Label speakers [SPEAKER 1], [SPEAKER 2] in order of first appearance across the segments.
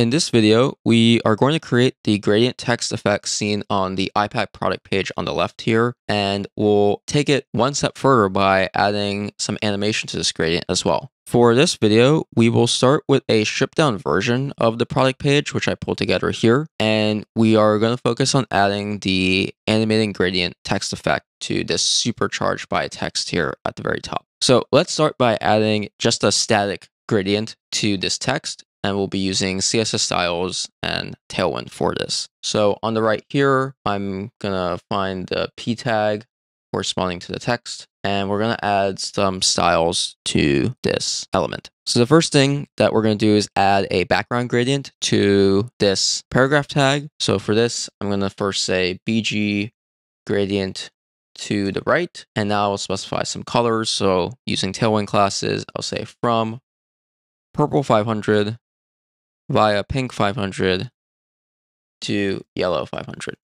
[SPEAKER 1] In this video, we are going to create the gradient text effect seen on the iPad product page on the left here, and we'll take it one step further by adding some animation to this gradient as well. For this video, we will start with a stripped down version of the product page, which I pulled together here, and we are going to focus on adding the animating gradient text effect to this supercharged by text here at the very top. So let's start by adding just a static gradient to this text and we'll be using CSS styles and Tailwind for this. So on the right here, I'm gonna find the p tag corresponding to the text, and we're gonna add some styles to this element. So the first thing that we're gonna do is add a background gradient to this paragraph tag. So for this, I'm gonna first say bg gradient to the right, and now I'll specify some colors. So using Tailwind classes, I'll say from purple 500 via pink 500 to yellow 500.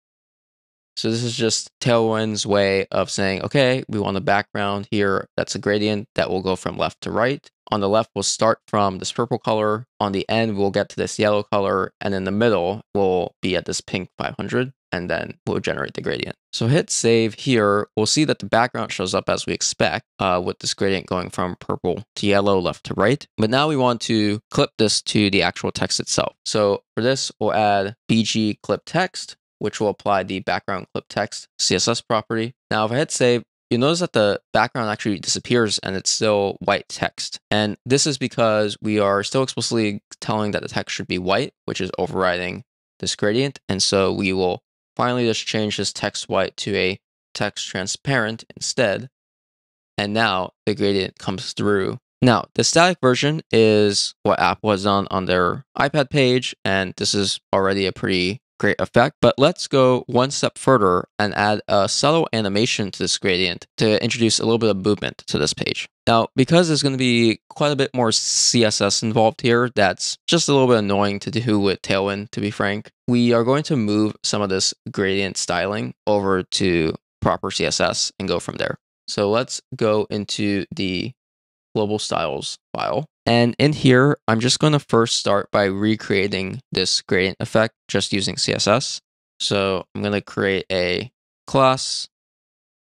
[SPEAKER 1] So this is just Tailwind's way of saying, okay, we want a background here that's a gradient that will go from left to right. On the left, we'll start from this purple color. On the end, we'll get to this yellow color. And in the middle, we'll be at this pink 500 and then we'll generate the gradient. So hit save here, we'll see that the background shows up as we expect uh, with this gradient going from purple to yellow left to right. But now we want to clip this to the actual text itself. So for this, we'll add bg clip text, which will apply the background clip text CSS property. Now if I hit save, you'll notice that the background actually disappears and it's still white text. And this is because we are still explicitly telling that the text should be white, which is overriding this gradient. And so we will Finally, just change this text white to a text transparent instead. And now the gradient comes through. Now, the static version is what Apple has done on their iPad page, and this is already a pretty great effect. But let's go one step further and add a subtle animation to this gradient to introduce a little bit of movement to this page. Now, because there's going to be quite a bit more CSS involved here, that's just a little bit annoying to do with Tailwind, to be frank. We are going to move some of this gradient styling over to proper CSS and go from there. So let's go into the global styles file. And in here, I'm just going to first start by recreating this gradient effect just using CSS. So I'm going to create a class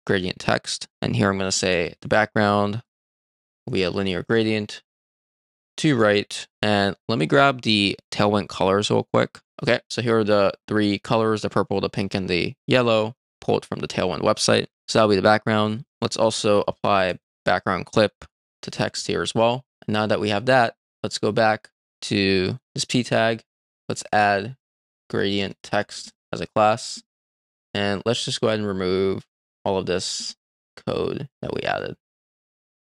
[SPEAKER 1] gradient text. And here I'm going to say the background will be a linear gradient to right. And let me grab the tailwind colors real quick. Okay, so here are the three colors, the purple, the pink, and the yellow, pulled from the Tailwind website. So that'll be the background. Let's also apply background clip to text here as well. And now that we have that, let's go back to this p tag. Let's add gradient text as a class. And let's just go ahead and remove all of this code that we added.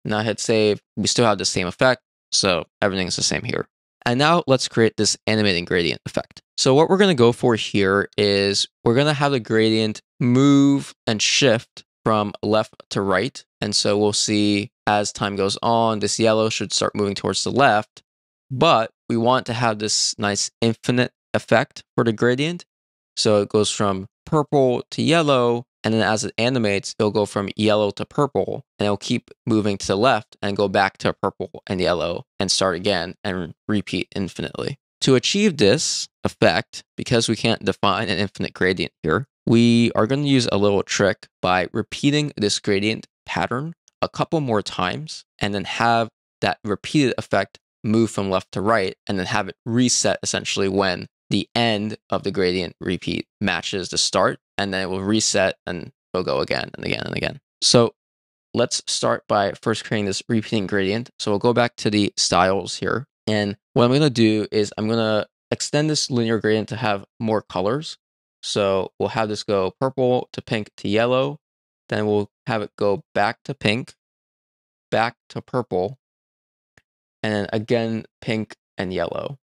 [SPEAKER 1] Now hit save. We still have the same effect, so everything's the same here. And now let's create this animating gradient effect. So what we're going to go for here is we're going to have the gradient move and shift from left to right. And so we'll see as time goes on, this yellow should start moving towards the left. But we want to have this nice infinite effect for the gradient. So it goes from purple to yellow and then as it animates, it'll go from yellow to purple and it'll keep moving to the left and go back to purple and yellow and start again and repeat infinitely. To achieve this effect, because we can't define an infinite gradient here, we are going to use a little trick by repeating this gradient pattern a couple more times and then have that repeated effect move from left to right and then have it reset essentially when the end of the gradient repeat matches the start and then it will reset and it'll go again and again and again. So let's start by first creating this repeating gradient. So we'll go back to the styles here. And what I'm going to do is I'm going to extend this linear gradient to have more colors. So we'll have this go purple to pink to yellow. Then we'll have it go back to pink, back to purple, and then again pink and yellow.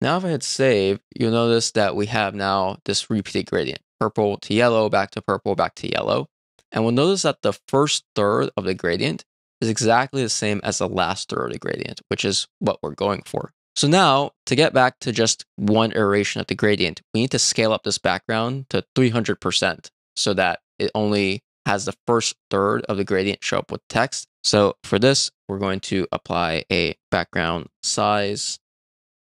[SPEAKER 1] Now if I hit save, you'll notice that we have now this repeated gradient, purple to yellow, back to purple, back to yellow. And we'll notice that the first third of the gradient is exactly the same as the last third of the gradient, which is what we're going for. So now to get back to just one iteration of the gradient, we need to scale up this background to 300% so that it only has the first third of the gradient show up with text. So for this, we're going to apply a background size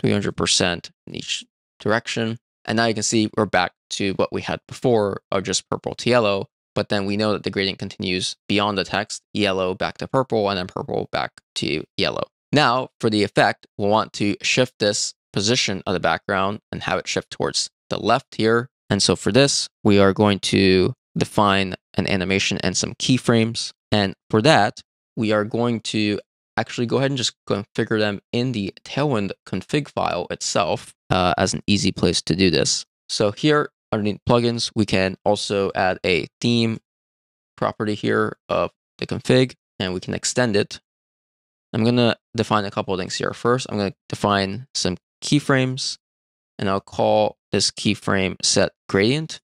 [SPEAKER 1] 300% in each direction. And now you can see we're back to what we had before of just purple to yellow. But then we know that the gradient continues beyond the text, yellow back to purple, and then purple back to yellow. Now, for the effect, we'll want to shift this position of the background and have it shift towards the left here. And so for this, we are going to define an animation and some keyframes. And for that, we are going to actually go ahead and just configure them in the Tailwind config file itself uh, as an easy place to do this. So here underneath plugins, we can also add a theme property here of the config, and we can extend it. I'm going to define a couple things here. First, I'm going to define some keyframes, and I'll call this keyframe set gradient,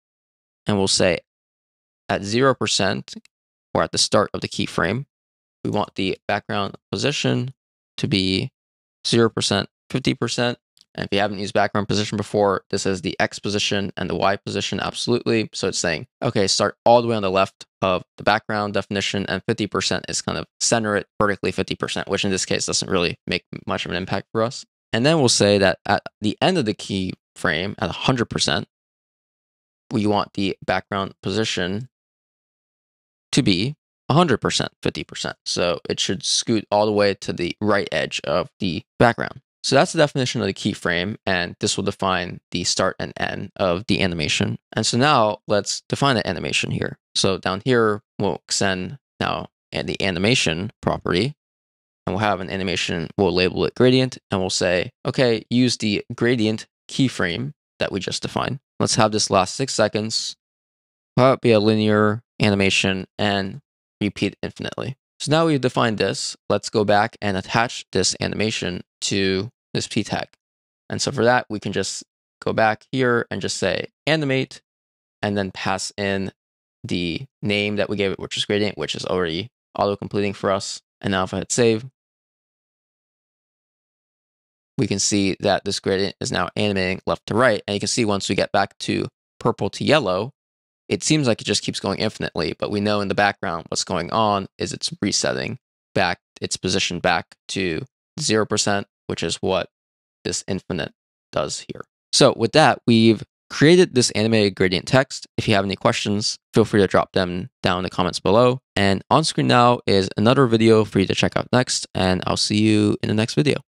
[SPEAKER 1] and we'll say at 0% or at the start of the keyframe, we want the background position to be 0%, 50%. And if you haven't used background position before, this is the X position and the Y position, absolutely. So it's saying, okay, start all the way on the left of the background definition, and 50% is kind of center it vertically 50%, which in this case doesn't really make much of an impact for us. And then we'll say that at the end of the keyframe, at 100%, we want the background position to be 100%, 50%. So it should scoot all the way to the right edge of the background. So that's the definition of the keyframe, and this will define the start and end of the animation. And so now let's define the animation here. So down here, we'll extend now the animation property, and we'll have an animation, we'll label it gradient, and we'll say, okay, use the gradient keyframe that we just defined. Let's have this last six seconds. Have it be a linear animation and repeat infinitely. So now we've defined this. Let's go back and attach this animation to this p tag. And so for that, we can just go back here and just say animate and then pass in the name that we gave it, which is gradient, which is already auto completing for us. And now if I hit save, we can see that this gradient is now animating left to right. And you can see once we get back to purple to yellow, it seems like it just keeps going infinitely, but we know in the background what's going on is it's resetting back its position back to 0%, which is what this infinite does here. So with that, we've created this animated gradient text. If you have any questions, feel free to drop them down in the comments below. And on screen now is another video for you to check out next, and I'll see you in the next video.